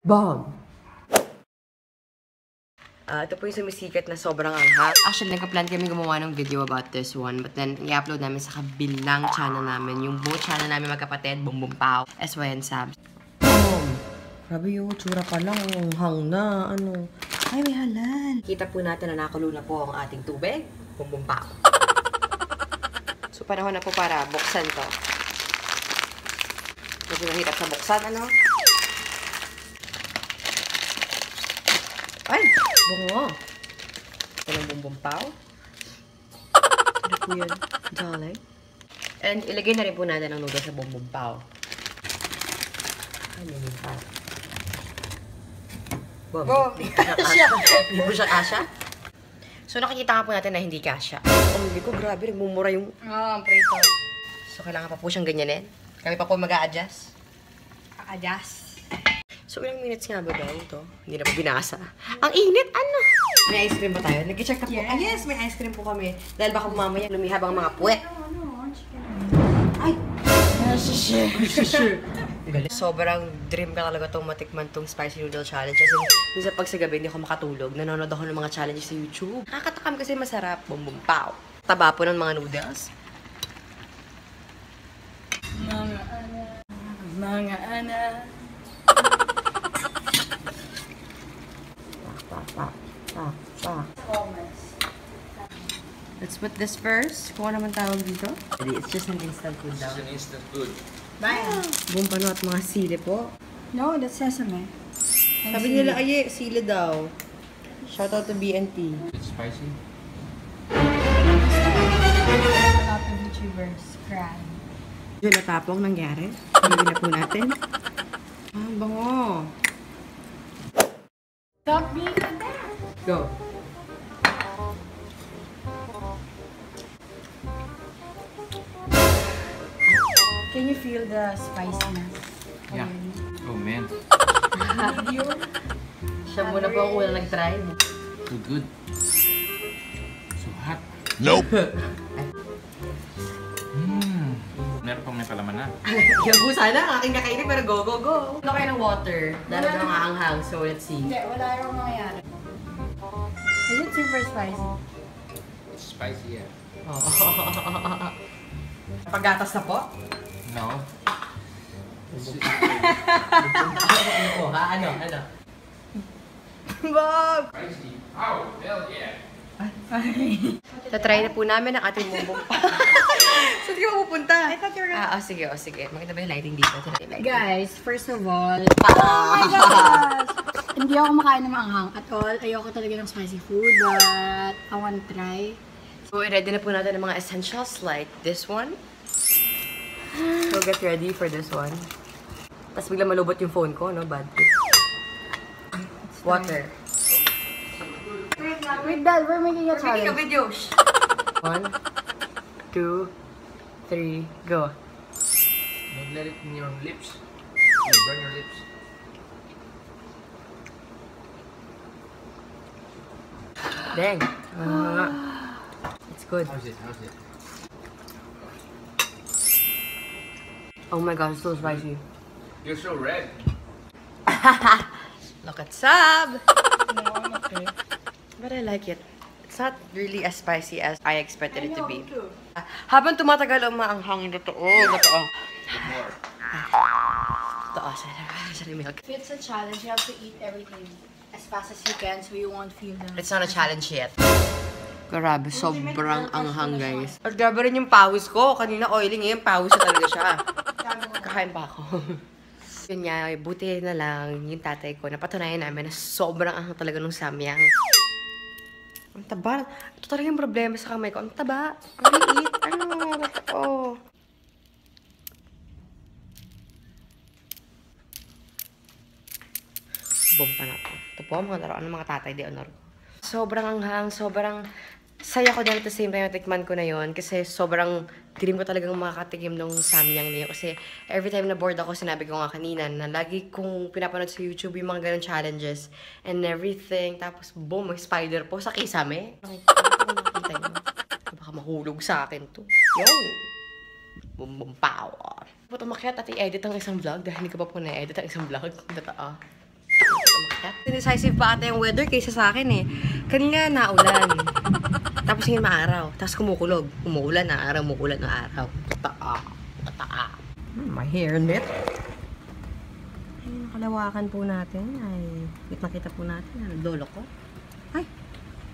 Bomb! Ah, ito po yung sumisikat na sobrang anghang. Actually, nagka-plan kami gumawa ng video about this one. But then, i-upload namin sa kabilang channel namin. Yung buong channel namin magkapatid, Bum Bum Pow, SYN Sabs. Boom! Grabe yung tsura pa lang. Ang hang na. Ano? Ay, may halal. Kita po natin na nakulo na po ang ating tubig. Bum Bum Pow. so, panahon na po para buksan to. Medyo mahirap sa buksan, ano? Ay! Bungo! Ito ng bumbong pao. Ano po yun? Darling. And ilagay na rin po natin ang noodles sa bumbong pao. Ano yun pa? Bob, Oh, hindi ko siya kasha. Hindi ko siya kasha. So nakikita nga po natin na hindi kasha. Ang hindi ko, grabe, nagmumura yung... Ah, prito. So kailangan pa po siyang ganyanin. Kami pa po mag-a-adjust. Kakajas. So, ilang minutes nga ba daw ito? Hindi na po binasa. Ang init! Ano? May ice cream ba tayo? Nag-check na po. Yes. Ah, yes, may ice cream po kami. Dahil baka mamaya lumihab ang mga puwet. Ay! Sobrang dream ka talaga itong matikman tong spicy noodle challenge. Kasi minsan pag sa gabi hindi ako makatulog, nanonood ako ng mga challenges sa YouTube. Nakakatakam kasi masarap. Bum bum pow. Taba po ng mga noodles. Mga ana. Mga ana. Pa, pa. Thomas. Let's put this first. Kung ano naman tawag dito. It's just an instant food daw. It's an instant food. Bye. Bumpano at mga sili po. No, that's sesame. Sabi nila, ay, sili daw. Shoutout to BNT. It's spicy. Lot of YouTubers cry. Yun natapong nangyari. Hindi na po natin. Ah, bango. Stop being a dad. Go. Can you feel the spiciness? Yeah. Oh man? Siya muna po ang unang nag-try. too good. So hot. Nope. Mmm. Meron pang may palaman na. Yung po sana, ang aking kakainin, pero go, go, go. Ano kayo ng water? Dahil ito mga anghang, so let's see. Hindi, wala yung mangyayari. Is it super spicy? It's spicy, yeah. Paggatas na po? No. ano po, ha? Ano? Ano? Bob! Spicy. Oh, hell yeah. Tatry na po namin ang ating bumbong pa. Saan ka pupunta? I thought you were Ah, oh, sige, oh, sige. Maganda ba yung lighting dito? Guys, first of all, oh my gosh! Hindi ako makain ng maanghang at all. Ayoko talaga ng spicy food, but I want to try. So, ready na po natin ang mga essentials like this one. So, get ready for this one. Tapos bigla malubot yung phone ko, no? Bad trip. Water. Wait, Dad, we're making a Making a challenge. video. One, two, three, go. Don't let it in your lips. You'll burn your lips. Dang. It's good. How's it? How's it? Oh my gosh, it's so spicy. You're so red. Look at Sab! No, I'm okay. But I like it. It's not really as spicy as I expected it to be. too. Habang tumatagal ang maanghang Oh, totoo. Bit more. Totoo, sarap, sarap milk. If it's a challenge, you have to eat everything as fast as you can so you won't feel the... It's not a challenge yet. Grabe, sobrang anghang guys. At grabe rin yung pawis ko. Kanina oily, ngayon pawis na talaga siya. Kakain pa ako. Yun nga, buti na lang yung tatay ko. Napatunayan namin na sobrang anghang talaga nung samyang. Ang taba. Ito talaga yung problema sa kamay ko. Ang taba. Ang liit. Ano? Oh. Bomba na po. Po mga laruan ng mga tatay di honor. Sobrang anghang, sobrang saya ko dahil at same time natikman ko na yon kasi sobrang dream ko talagang makakatikim ng samyang yun. Kasi every time na bored ako, sinabi ko nga kanina na lagi kong pinapanood sa YouTube yung mga ganun challenges and everything. Tapos boom, spider po sa kisame. Nyo. Baka mahulog sa akin to. Yun. Bum bum pow. Ba't umakyat at i-edit ang isang vlog dahil hindi ko pa po na-edit ang isang vlog? Totoo. Decisive pa ata yung weather kaysa sa akin eh. Kanina naulan. Tapos ngayon maaraw. Tapos kumukulog. Umuulan na araw, umuulan na araw. Taa. Taa. My hairnet. Ay, nakalawakan po natin. Ay, wait, makita po natin. Ano, dolo ko. Ay,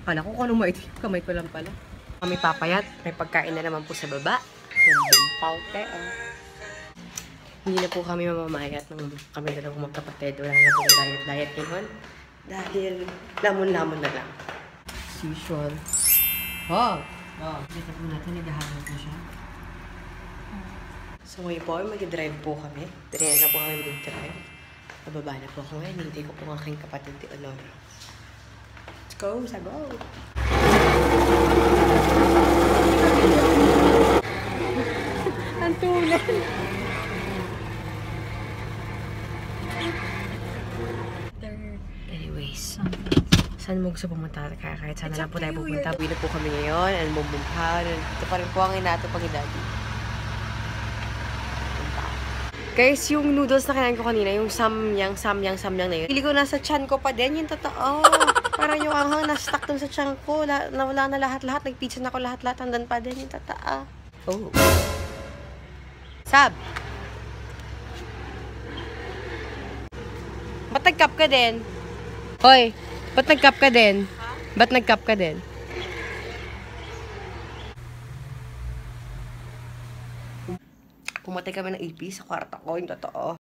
kala ko kung may kamay ko lang pala. Kami papayat. May pagkain na naman po sa baba. Bumbum paute, oh. Hindi na po kami mamamayat ng kami dalawang magkapatid. Wala na pong diet-diet ngayon. Dahil lamon-lamon na lang. As usual. Oh! Oh, kita po natin, naghahanap na siya. So ngayon po, mag-drive po kami. Trinay na po kami mag-drive. Nababa na po ako ngayon. Hindi ko po ang aking kapatid ni Honor. Let's go! Sa go! Ang tulad! Saan mo gusto pumunta? Kaya kahit saan na lang po tayo pupunta. Uwi na po kami ngayon and bumbumpahan. Ito pa rin po ang inato pag daddy. Guys, yung noodles na kinain ko kanina, yung samyang, samyang, samyang na yun. Pili ko nasa chan ko pa din, yung totoo. Parang yung anghang na-stuck dun sa chan ko. La, nawala na lahat-lahat. Nag-pizza na ako lahat-lahat. Hanggang pa din yung totoo. Oh. Sab! Ba't nag-cup ka din? Hoy, ba't nag-cup ka din? Ba't nag-cup ka din? Pumatay kami ng AP sa kwarto ko, yung totoo.